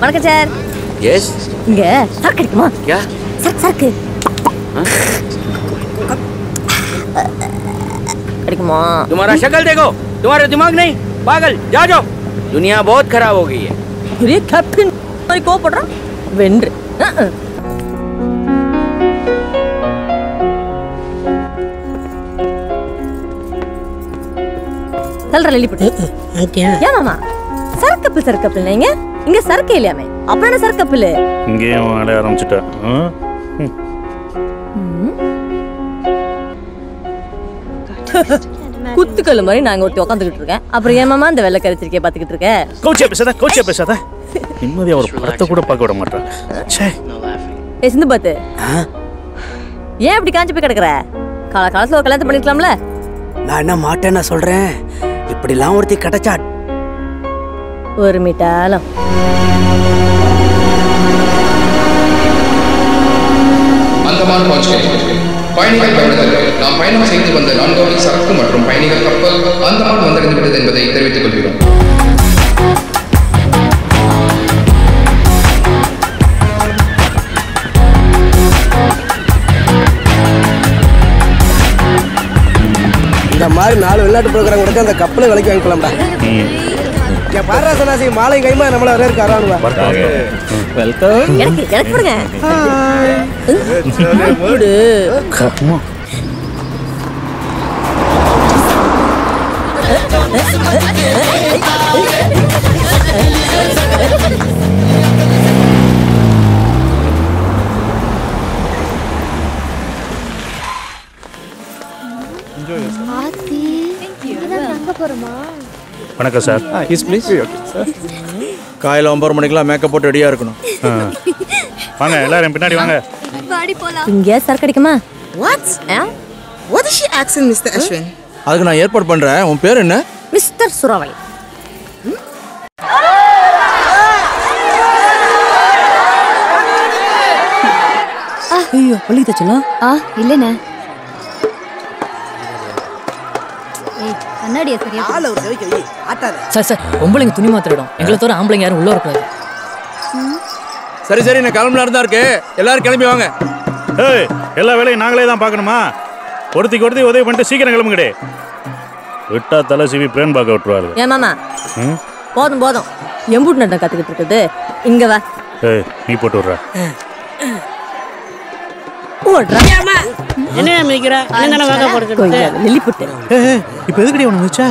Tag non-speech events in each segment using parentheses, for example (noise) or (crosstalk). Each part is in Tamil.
வணக்கம் சார் यस இங்க சரக்கு கிடைக்குமா क्या சரக்கு சரக்கு கிடைக்குமா तुम्हारा शक्ल देखो तुम्हारा दिमाग नहीं पागल जा जाओ दुनिया बहुत खराब हो गई है பெரிய கேப்டன் மாதிரி கோவப்படுறான் வென்று அஹ், அஹ். சொல்ற லலிபுட்டு ஏன் மாமா சரக்கப்பில் சரக்கப்பில் நீங்க இங்க சரக்கு இல்லையாமே? அப்புறம் என்ன சரக்கப்பில். இங்கேயும் ஆட ஆரம்பிச்சுட்டா. குத்துக்கல்லு மாதிரி நாங்க ஒருத்தி உட்காந்துக்கிட்டு இருக்கேன். அப்புறம் ஏன் மாமா இந்த வெள்ளை கரைச்சிருக்கே பாத்துக்கிட்டு இருக்க. கோச்சியா பேசாத கோச்சியா பேசாத. நிம்மதியா ஒரு படத்தை கூட பார்க்க விட மாட்டான் ச்சே. ஏய் சிந்து பாத்து ஏன் இப்படி காஞ்சு போய் கிடக்குற? கால காலத்துல ஒரு கல்யாணத்தை பண்ணிருக்கலாம்ல நான் என்ன மாட்டேன்னு சொல்றேன். இப்படிலாம் ஒருத்தி கிடைச்சா ஒரு மிட்டாலம். அந்தமான் பயணிகள் பயணத்தில் நாம் பயணம் செய்து வந்த நான்காவது சரக்கு மற்றும் பயணிகள் கப்பல் அந்தமான் வந்தடைந்து விட்டது என்பதை தெரிவித்துக் கொள்கிறோம். இந்த மாதிரி நாலு வெளிநாட்டு போகிறவங்களுக்கு அந்த கப்பலை விலைக்கு வாங்கிக்கலாம்டா. என் பாரா சனாசி மாலை கைமா நம்மள வர வெல்கம் எனக்கு எனக்கு. கர்மம். வணக்கம் சார். எஸ் ப்ளீஸ் காலையில் ஒம்பது மணிக்கெல்லாம் மேக்கப் போட்டு ரெடியாக இருக்கணும். வாங்க எல்லாரும் பின்னாடி வாங்க. இங்க சரக்கு அடிக்குமா What? Ah? What is she asking, Mr. Ashwin? அதுக்கு நான் ஏற்பாடு பண்ணுறேன் உன் பேர் என்ன? மிஸ்டர் சுரவல் ஐயோ வலி தச்சலாம் ஆ இல்லைண்ணே. கண்ணாடியை சரியா ஆள ஒரு செவிக்கு வை ஆட்டாத. சார் சார் பொம்பளைங்க துணி மாத்திரம் எங்களை தவிர ஆம்பளைங்க யாரும் உள்ள வரக்கூடாது. சரி சரி நான் கிளம்பலாம் தான் இருக்கு. எல்லாரும் கிளம்பி வாங்க. ஏய் எல்லா வேலையும் நாங்களே தான் பார்க்கணுமா? ஒருத்திக்கு ஒருத்தி உதவி பண்ணிட்டு சீக்கிரம் கிளம்புங்கடே. விட்டா தலை சிவி பிரேன் பார்க்க விட்டுருவாரு ஏன் மாமா? ம்? போதும் போதும். எம்பூட் நட்டம் கத்துக்கிட்டு இருக்குது. இங்க வா. ஏய் நீ போட்டு விட்ற. ஓடுறா. என்ன மிதிக்கிற? கொய்யா நெல்லிப்புட்டு. இப்போ எதுக்கடி அவனை வச்சா?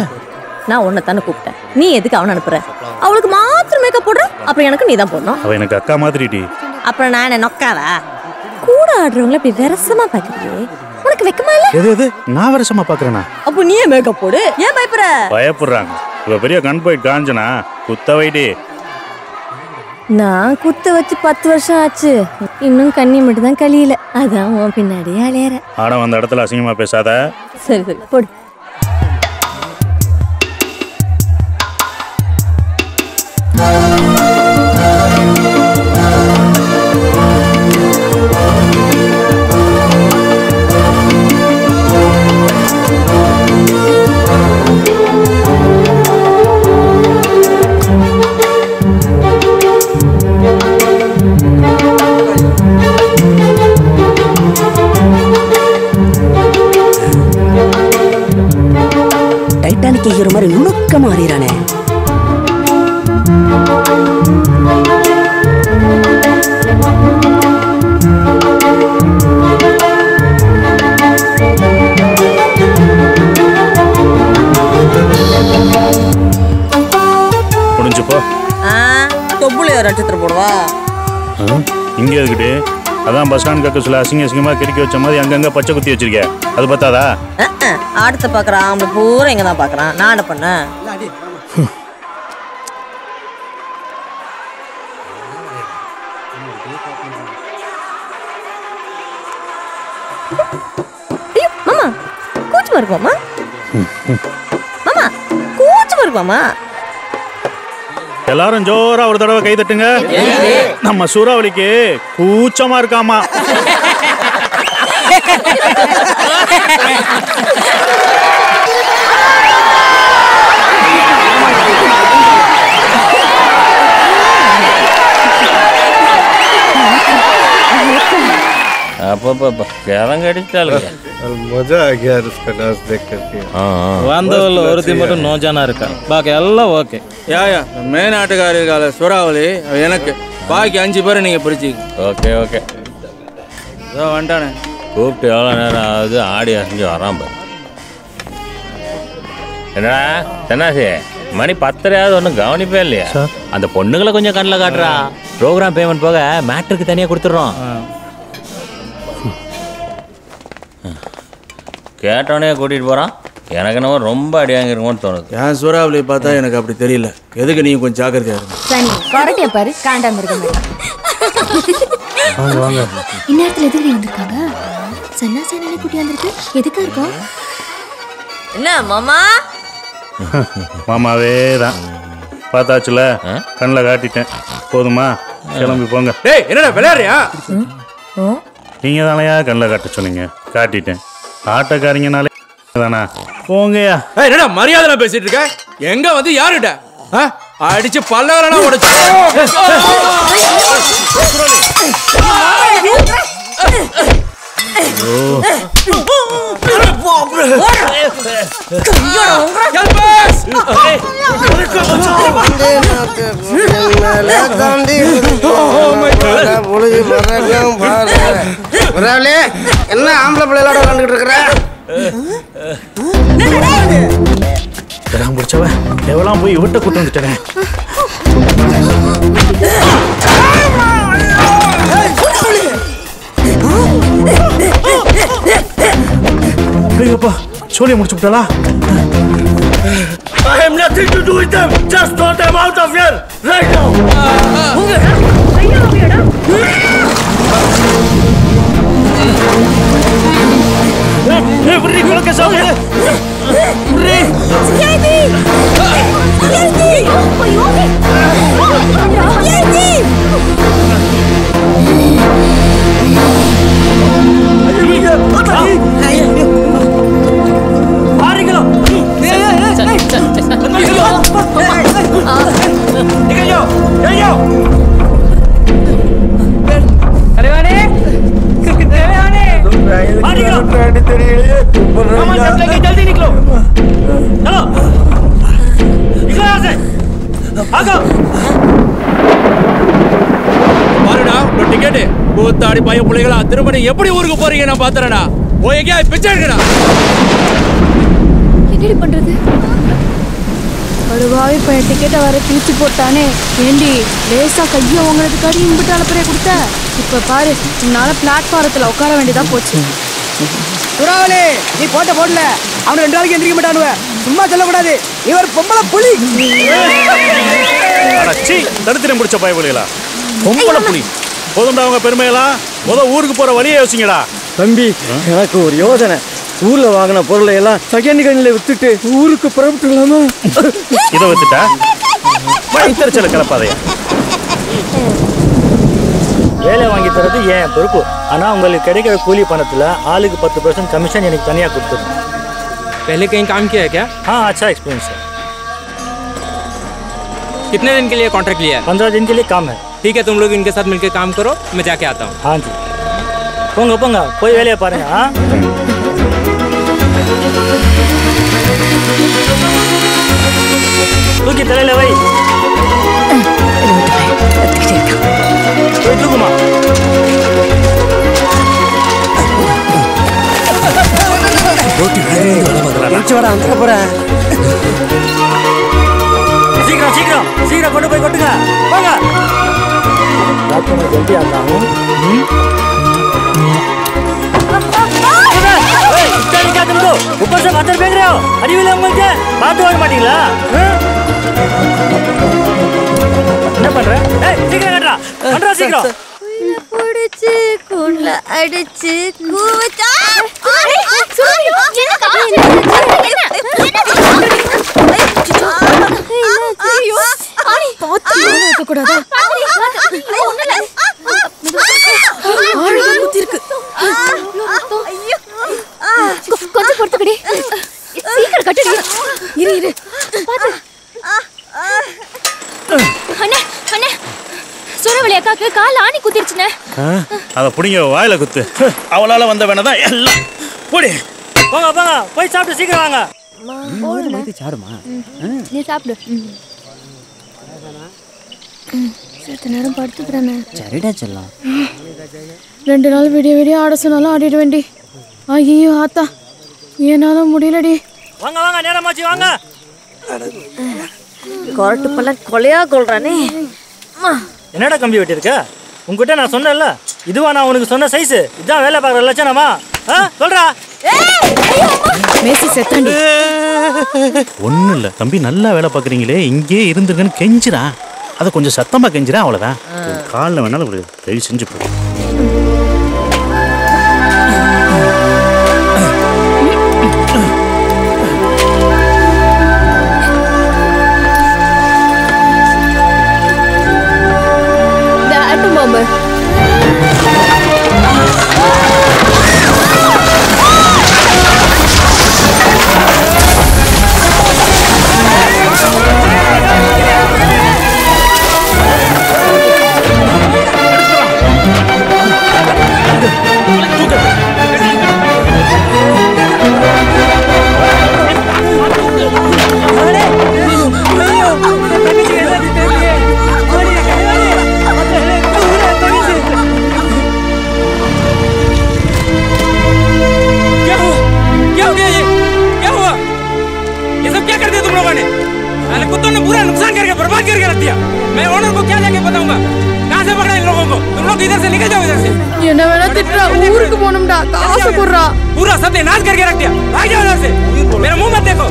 நான் உன்னை தானே கூப்பிட்டேன். நீ எதுக்கு அவனை அனுப்புற? அவளுக்கு மாத்திரம் மேக்கப் போடுற? அப்புறம் எனக்கு நீ தான் போடணும். அவ எனக்கு அக்கா மாதிரிடி. அப்புறம் நான் என்ன நொக்காதா கூட ஆடுறவங்கள இப்படி விரசமா பாக்குறியே. உனக்கு வெக்கமா இல்ல? எது எது? நான் வருஷமா பாக்குறேனா? அப்போ நீயே மேக்கப் போடு? ஏன் பயப்படுற பயப்படுறாங்க. இவ பெரிய கண் போயிட்டு காஞ்சனா. குத்த வைடி நான் குத்து வச்சு பத்து வருஷம் ஆச்சு. இன்னும் கண்ணி மட்டும் தான் கழியல. அதான் உன் பின்னாடியே அலையற ஆனா அந்த இடத்துல அசிங்கமா பேசாத. சரி சரி. போடு. தொப்புல நட்சத்திரம் போடுவா? இங்க எதுக்கிட்டு? அதான் பஸ் ஸ்டாண்ட் கக்க சொல்ல அசிங்க அசிங்கமா கிறுக்கி வச்ச மாதிரி அங்கங்க பச்சை குத்தி வச்சிருக்க. அது பத்தாதா ஆடத்தை பாக்குறான் ஆம்பளை பூரா இங்க தான் பாக்குறான் நான் என்ன பண்ணேன் மாமா கூச்சமா இருக்குமாமா மாமா கூச்சமா இருக்குமாமா எல்லாரும் ஜோரா ஒரு தடவை கை தட்டுங்க. நம்ம சூறாவளிக்கு கூச்சமா இருக்காமா. (laughs) அப்பப்ப கிழங்கு அடிச்சாலுங்க मजा आ गया यार उसका डांस देख करके வந்தவல்ல ஒருத்தி மட்டும் நோஜானா இருக்கா பாக்கி எல்லாம் ஓகே யா யா மேன் ஆட்டுக்காரி இருக்கால சுறாவளி அவ எனக்கு பாக்கி அஞ்சு பேரை நீங்க பிரிச்சிங்க ஓகே ஓகே இதோ வந்துட்டானே கூப்பிட்டு எவ்வளோ நேரம் ஆகுது ஆடி அசைஞ்சு வரான் பாரு என்னடா தென்னாசி மணி பத்தரையாவது ஒன்றும் கவனிப்பே இல்லையா அந்த பொண்ணுங்களை கொஞ்சம் கண்ணில் காட்டுறா ப்ரோக்ராம் பேமெண்ட் போக மேட்ருக்கு தனியாக கொடுத்துட்றோம் கேட்டவனே கூட்டிகிட்டு போகிறான் எனக்கு என்னவோ ரொம்ப அடியாங்கிருக்கும்னு தோணுது. என் சூறாவளி பார்த்தா எனக்கு அப்படி தெரியல. எதுக்கு நீங்க கொஞ்சம் ஜாக்கிரதையா இருங்க. சனி கொரட்டிய பாரு காண்டாம இருக்க வாங்க வாங்க. இந்நேரத்துல எதுக்கு வந்திருக்காங்க? சன்னாசி என்ன கூட்டி வந்திருக்கு. எதுக்கா இருக்கும்? என்ன மாமா? (laughs) மாமாவே தான். பார்த்தாச்சுல? கண்ணில் காட்டிட்டேன். போதுமா? கிளம்பி போங்க. டேய் என்னடா விளையாடுறியா? நீங்கள் தானையா கண்ணில் காட்ட சொன்னீங்க? காட்டிட்டேன். ஆட்டக்காரிங்கனாலே தானா போங்கயா ஏய், என்னடா மரியாதை பேசிட்டு இருக்க எங்க வந்து யாருட்ட ஆ? அடிச்சு பல்லவரெல்லாம் உடைச்சு என்ன ஆம்பளை பிள்ளைகளோட விளாண்டுட்டு இருக்கிற பிடிச்சவன் எவ்வளோ போய் இவட்ட கூட்டு வந்துட்டேன்? ஐயோப்பா சோழியை முடிச்சு விட்டாளா I have nothing to do with them. Just throw them out of here right now. Every clock is over. Okay? கூத்தாடி பைய பிள்ளைகளா திரும்ப நீ எப்படி ஊருக்கு போறீங்க நான் பாத்துறேடா போய் எங்கேயா பிச்சை எடுக்கடா என்னடி பண்றது? படுவாவி பையன் டிக்கெட்டை வர தூக்கி போட்டானே. ஏண்டி லேசா கையை உங்களுக்காடி இம்பிட்டு அனுப்புறே கொடுத்த? இப்ப பாரு உன்னால பிளாட்ஃபாரத்துல உட்கார வேண்டியதா போச்சு. சுறாவளி நீ போட்ட போடல. அவன் ரெண்டு நாளைக்கு எந்திரிக்க மாட்டானுவ. சும்மா சொல்லக்கூடாது. இவர் பொம்பளை புலி. அடச்சி தடுத்திரம் பிடிச்ச பயபலிகளா பொம்பளை புலி. போதும்டா அவங்க பெருமையெல்லாம் முத ஊருக்கு போற வழியை யோசிங்கடா தம்பி எனக்கு ஒரு யோசனை ஊர்ல வாங்கின பொருளை எல்லாம் செகண்ட் கண்ணில் வித்துட்டு ஊருக்கு புறப்பட்டுலாமா இதை வித்துட்டா வயிற்றுச்சல கிளப்பாதையா வேலை வாங்கி தரது ஏன் பொறுப்பு ஆனா உங்களுக்கு கிடைக்கிற கூலி பணத்துல ஆளுக்கு பத்து பர்சன்ட் கமிஷன் எனக்கு தனியா கொடுத்துருங்க पहले कहीं काम किया है क्या हाँ अच्छा एक्सपीरियंस है कितने दिन के लिए कॉन्ट्रैक्ट लिया है पंद्रह दिन के लिए काम है ठीक है तुम लोग इनके साथ मिलकर काम करो मैं जाके आता हूँ। हाँ जी। पंगा पंगा कोई वेले पर है हाँ? ले भाई? रोटी अंतर पर बहुत थोड़ा जल्दी आता हूँ तुम तो ऊपर से पत्थर फेंक रहे हो अरे विलम मुझे बात हो மாட்டீங்களா என்ன பண்ற ஏய் சீக்கிரம் கட்டடா பண்றா சீக்கிரம் பிடிச்சு கூண்ல அடிச்சு கூவச்சா என்ன கூடாதா அதை பிடிங்க வாயில குத்து. அவளால வந்த வேணதான் எல்லாம். போடி. போங்க போங்க போய் சாப்பிட்டு சீக்கிரம் வாங்க. சாடுமா நீ சாப்பிடு. செத்த நேரம் படுத்துக்கிறேனே. சரிடா செல்லம். ரெண்டு நாள் விடிய விடிய ஆட சொன்னாலும் ஆடிட வேண்டி. ஐயோ ஆத்தா. என்னால முடியலடி. வாங்க வாங்க நேரமாச்சு வாங்க. கொரட்டு பல்ல கொலையா கொள்றானே. அம்மா. என்னடா கம்பி வெட்டியிருக்க? உங்ககிட்ட நான் சொன்னேன்ல இதுவா நான் உனக்கு சொன்ன சைஸ் இதான் வேலை பார்க்குற லட்சணமா? ஆ சொல்றா. மேசி செத்தாண்டி. ஒன்றும் இல்லை. தம்பி நல்லா வேலை பார்க்குறீங்களே. இங்கேயே இருந்துருங்கன்னு கெஞ்சிரான் அதை கொஞ்சம் சத்தமாக கெஞ்சிரான் அவ்வளோதான் காலில் வேணாலும் ஒரு தயவு செஞ்சு போ இந்த साले कुत्तों ने पूरा नुकसान करके बर्बाद करके रख दिया मैं ओनर को क्या जाके बताऊंगा कहाँ से पकड़ा इन लोगों को तुम लोग इधर से निकल जाओ इधर से என்ன வேணா திட்டுறா ஊருக்கு போகணும்டா காசு போடுறா पूरा सत्यानाश करके रख दिया भाग जाओ इधर से मेरा मुंह मत देखो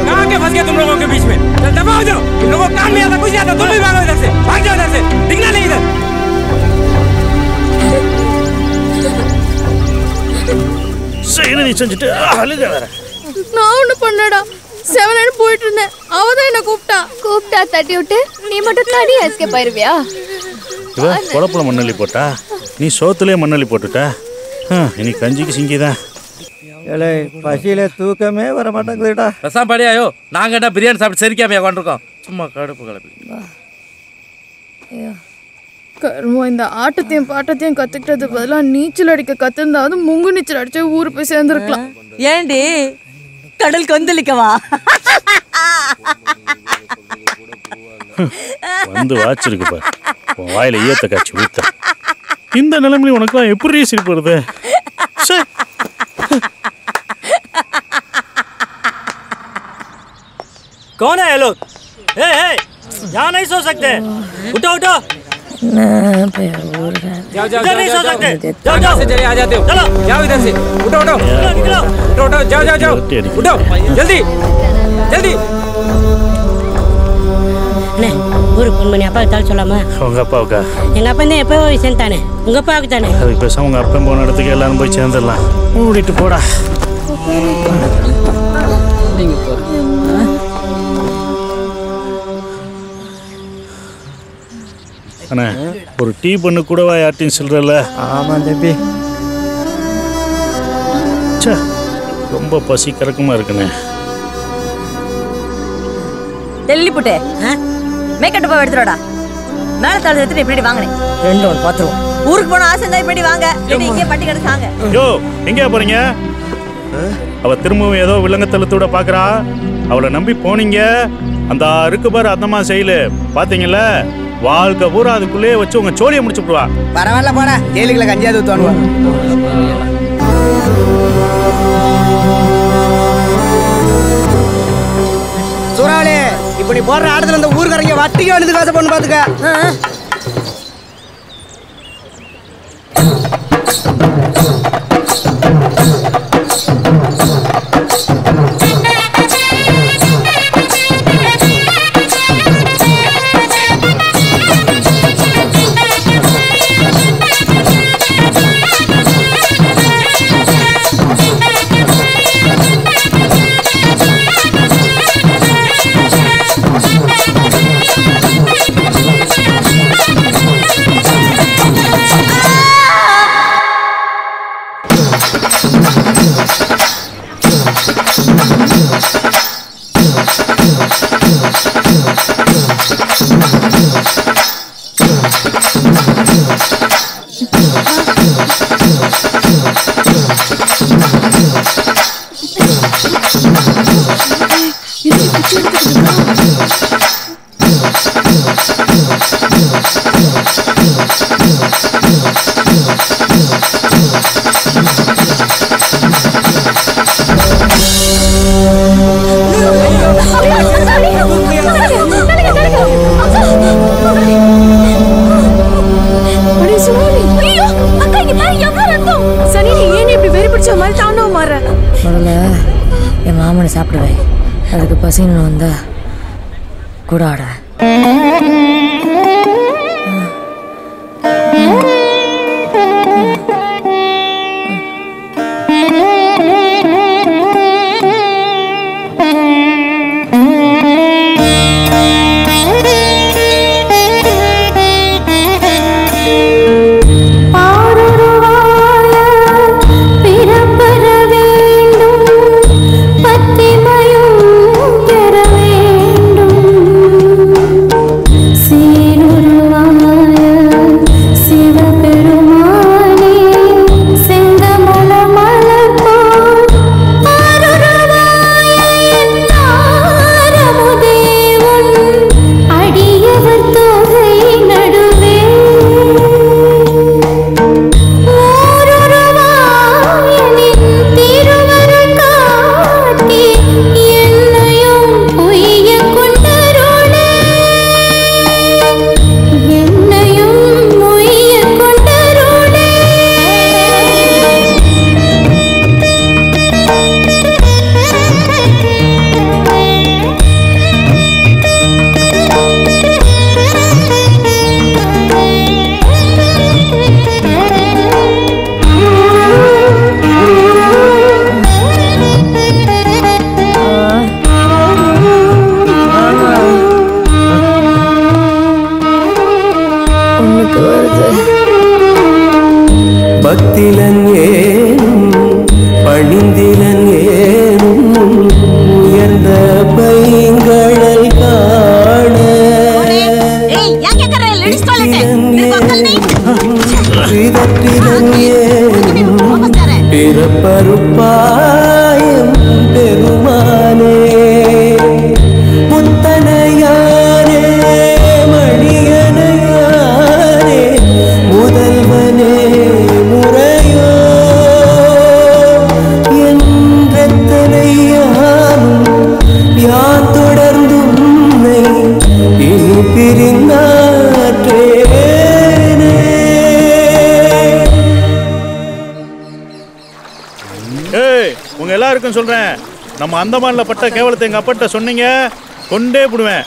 कहाँ के फंस गए तुम लोगों के बीच में चल दबाओ जाओ इन लोगों को काम नहीं आता कुछ नहीं आता तुम भी भागो इधर से भाग जाओ इधर से दिखना नहीं इधर சரி நீ செஞ்சுட்டு அழுக வேற நான் ஒண்ணு பண்ணடா செவன் போயிட்டு இருந்தேன். அவ தான் என்ன கூப்பிட்டா. கூப்பிட்டா தட்டி விட்டு? நீ மட்டும் தடி எஸ்கேப் ஆயிருவியா இவ குழப்புல மண்ணள்ளி போட்டா? நீ சோத்துலேயே மண்ணள்ளி போட்டுட்டா? ஆ, இனி கஞ்சிக்கு சிங்கிதான் ஏலே பசியில தூக்கமே வர மாட்டேங்குதுடா பெசாம படியாயோ நாங்க என்ன பிரியாணி சாப்பிட்டு செரிக்காமையா கொண்டிருக்கோம்? சும்மா கடுப்பு கிளப்பி கருமம் இந்த ஆட்டத்தையும் பாட்டத்தையும் கத்துக்கிட்டது பதிலா நீச்சல் அடிக்க கத்திருந்தாவது முங்கு நீச்சல் அடிச்சு ஊரு போய் சேர்ந்துருக்கலாம். ஏண்டி? கடல் கொந்தளிக்கவா வந்து வாச்சிருக்கு பாரு உன் வாயில ஈயத்தை காய்ச்சி ஊத்த இந்த நிலைமையில உனக்குலாம் எப்படி சிரிப்பு வருது ச்சே. कौन है ये लोग ए ए यहाँ नहीं सो सकते उठो उठो जाओ जाओ इधर नहीं सो सकते जाओ कहाँ जाओ से चले आ जाते हो चलो जाओ इधर से उठो उठो निकलो उठो उठो जाओ जाओ जाओ उठो जल्दी जल्दी அண்ணே ஊருக்கு ஃபோன் பண்ணி அப்பாவுக்கு தர சொல்லாமா உங்க அப்பாவுக்கா எங்க அப்பா தான் எப்போ சேர்ந்தானே உங்க அப்பாவுக்கு தானே அதுக்கு பேசாம உங்க அப்பன் போன இடத்துக்கு எல்லாரும் போய் சேர்ந்துடலாம் மூடிட்டு போடா அண்ணே ஒரு டீ பண்ணு கூடவா யார்ட்டையும் சொல்றல ஆமா தம்பி. ச்சே ரொம்ப பசி கறக்கமா இருக்குண்ணே. தெல்லி புட்டு. மேக்கப் டப்பா எடுத்துடா. மேல தாள் எடுத்துட்டு இப்படி வாங்கினேன் ரெண்டு ஒன்று பார்த்துருவோம் ஊருக்கு போன ஆசை இருந்தா இப்படி வாங்க. இல்லைன்னா இங்கே பட்டி கிடக்காங்க யோ எங்கேயா போறீங்க? அவ திரும்பவும் ஏதோ விலங்கத்தலத்தோட பாக்குறா. அவளை நம்பி போனீங்க. அந்த இருக்கு பாரு அந்தம்மா செயலு. பாத்தீங்கல்ல? வாழ்க்கை பூரா அதுக்குள்ளேயே வச்சு உங்க சோழியை முடிச்சு விடுவா பரவாயில்ல போடா. ஜெயிலுக்குள்ள கஞ்சியாவது ஊத்துவானுவா சூறாவளி இப்ப நீ போடுற ஆடத்துல இந்த ஊருக்காரங்க வட்டிக்கு வந்து காசு பண்ணு பாத்துக்க. ஆ. அதுக்கு பசின்னு வந்தா சொல்றேன். நம்ம அந்தமான்ல பட்ட கேவலத்தை எங்க அப்பட்ட சொன்னீங்க கொண்டே போடுவேன்.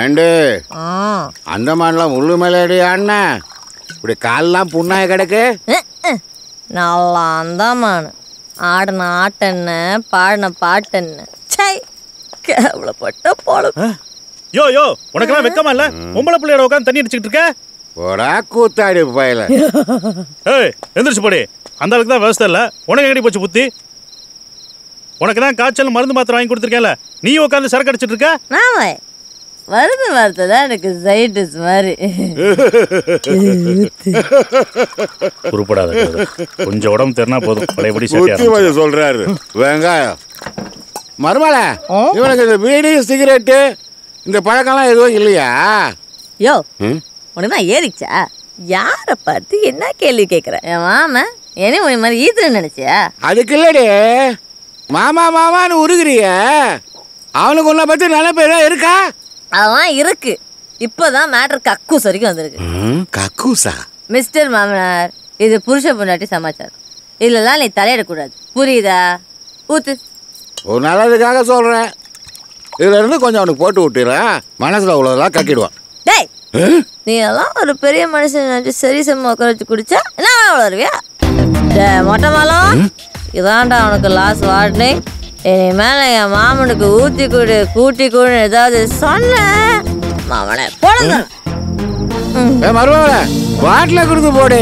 ஏண்டு? அந்தமான்லாம் முள்ளு மேலேடி ஆடின? இப்படி கால்லாம் புண்ணாய கிடக்கு? நல்லா அந்தாமானு. ஆடின ஆட்டென்ன பாடின பாட்டென்ன. சை கேவலப்பட்ட போல யோ யோ உனக்கெல்லாம் வெக்கமா இல்ல? பொம்பளை பிள்ளையோட உட்காந்து தண்ணி அடிச்சுக்கிட்டு இருக்க? போடா கூத்தாடி பயல. ஏய் எந்திரிச்சு போடி. அந்த அளவுக்கு தான் விவசாயம் இல்ல. உனக்கு எங்கடி போச்சு புத்தி? உனக்கு தான் காய்ச்சல் மருந்து மாத்திரை வாங்கி கொடுத்துருக்கேன்ல நீ உட்காந்து சரக்கு அடிச்சிட்டு இருக்க? நாம வருது வார்த்தை தான் எனக்கு சைட்டிஸ் மாதிரி. கழுதை. கொஞ்சம் உடம்பு தெரினா போதும். பழையபடி புத்திமதி சொல்றாரு. வெங்காயம். மருமல இவனுக்கு இந்த பீடி சிகரெட்டு இந்த பழக்கம்லாம் எதுவும் இல்லையா? யோ? உனக்கு நான் ஏறிச்சா யாரை பார்த்து என்ன கேள்வி கேட்குற என் மாம என்ன உன மாதிரி ஈத்துன்னு நினைச்சியா? அதுக்கு இல்லடி. மாமா மாமான்னு உருகுறிய? அவனுக்கு உன்னை பத்தி நினைப்பு ஏதாவது இருக்கா? அதெல்லாம் இருக்கு. இப்போதான் மேட்ரு கக்கூஸ் வரைக்கும் வந்திருக்கு. கக்கூசா? மிஸ்டர் மாமனார் இது புருஷ பொண்டாட்டி சமாச்சாரம். இதுலலாம் நீ தலையிடக்கூடாது. புரியுதா? ஊத்து. ஒரு நல்லதுக்காக சொல்றேன். இதுல இருந்து கொஞ்சம் அவனுக்கு போட்டு விட்டுறேன். மனசுல உள்ளதெல்லாம் கக்கிடுவான். டேய்! நீ எல்லாம் ஒரு பெரிய மனுஷன் சரி செம்ம உட்கார வச்சு குடிச்சா என்ன வருவியா? மொட்டை மாலம் இதான்டா அவனுக்கு லாஸ் வார்னிங். இனிமேல என் மாமனுக்கு ஊத்தி கொடு கூட்டி கொடு ஏதாவது சொன்ன. மாமனை போடுங்க. மருமகள பாட்டில கொடுத்து போடு.